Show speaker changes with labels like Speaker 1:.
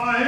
Speaker 1: I